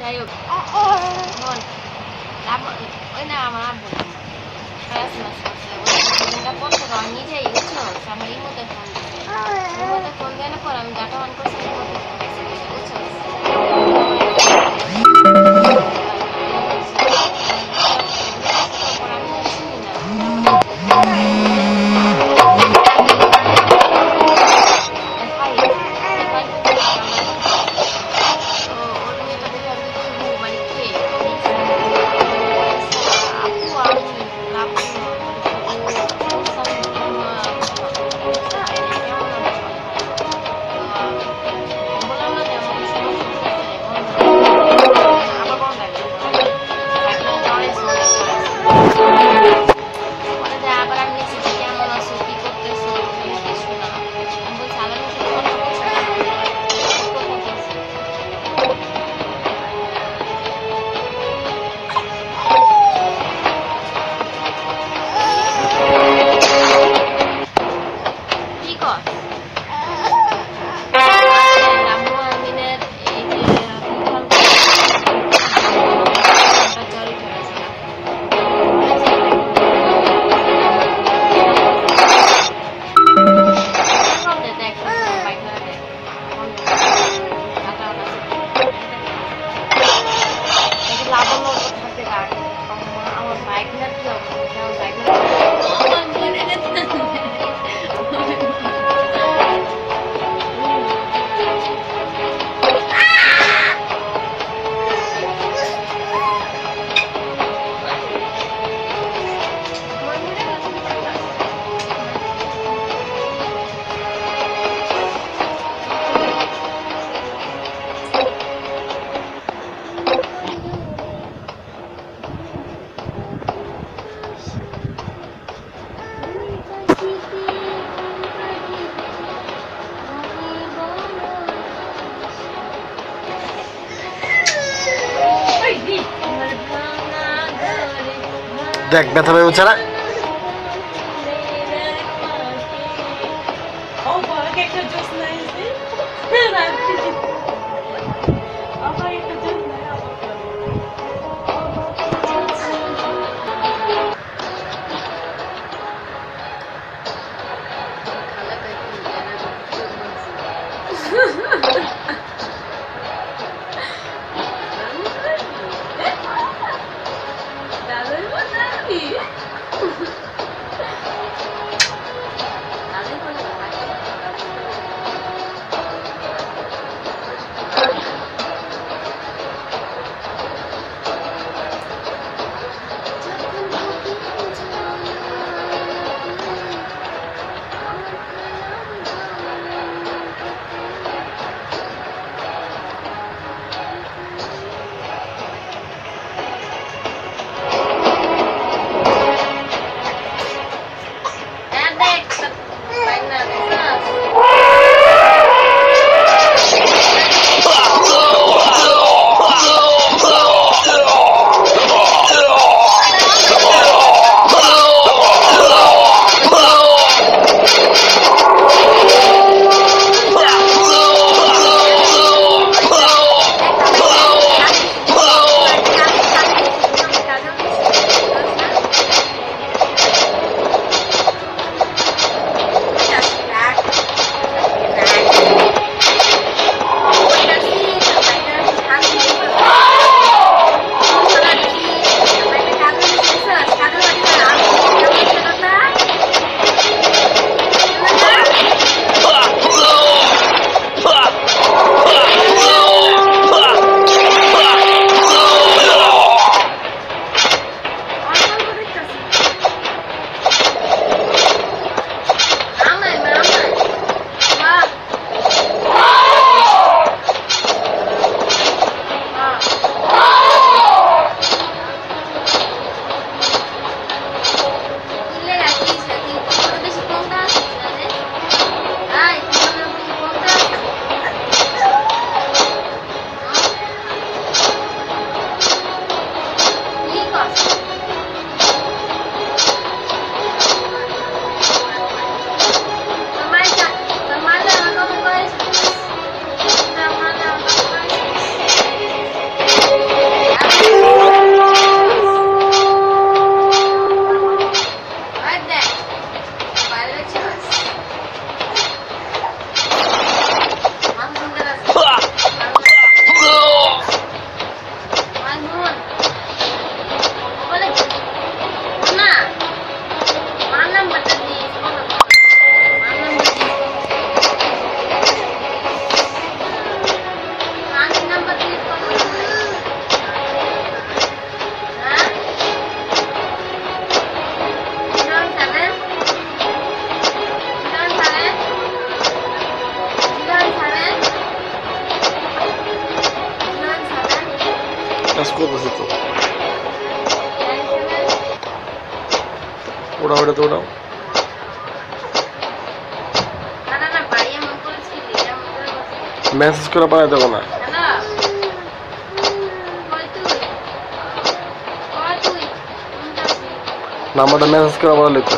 যাই হোক মন লাভ ওই না আমার আব্বু করছে আমি নিজেই বুঝছ আমার ইমোতে ফোন ইমোতে ফোন দেওয়ার পর আমি ডাটা অন করছি ইমোতে ফোন দিচ্ছে বুঝছ দেখ ব্যথা পাবে ওড়াও এটা তো মেসেজ করে পাঠাতে দেবো না। নাম্বারটা মেসেজ করে পাঠালে লিখো।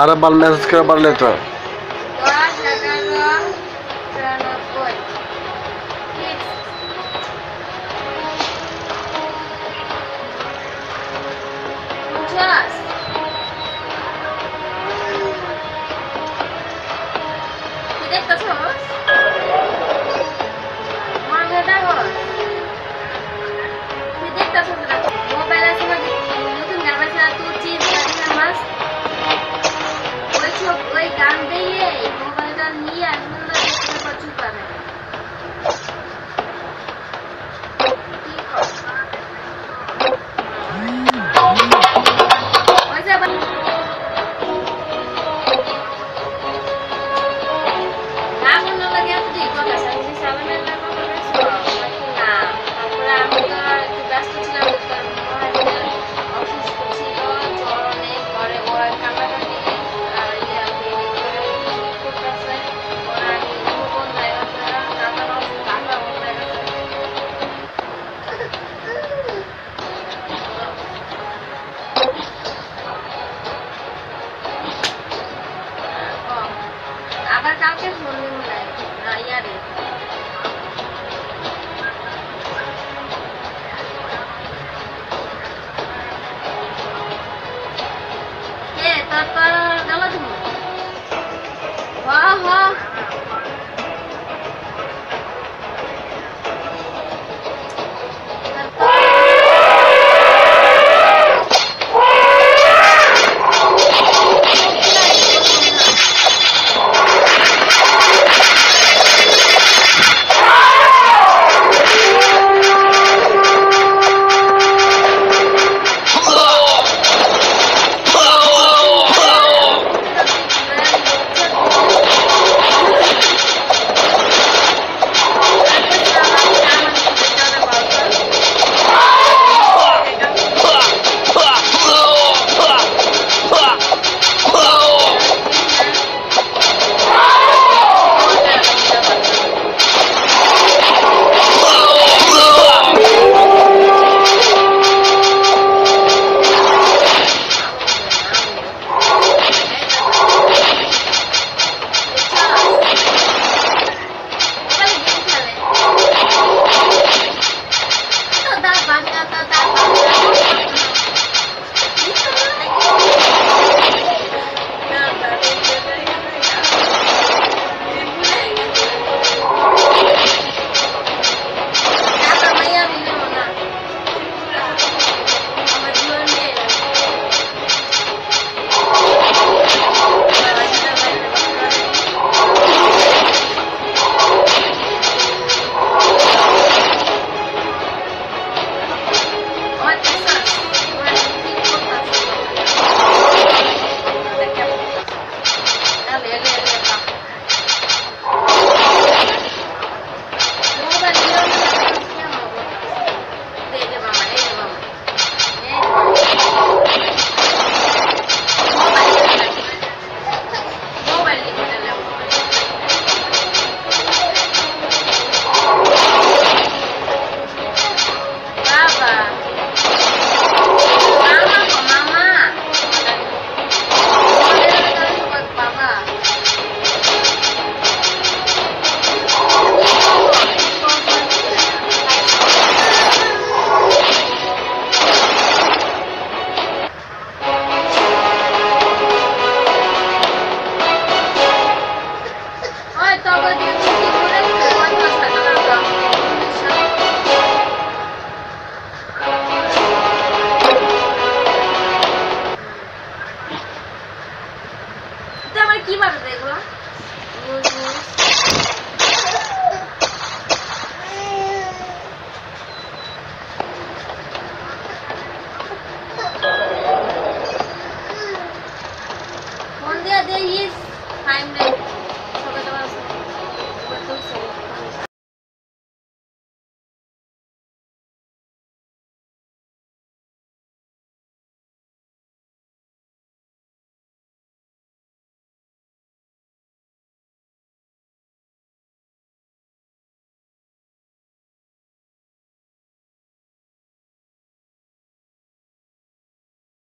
আরে বাল মেসেজ করে পারলে তো।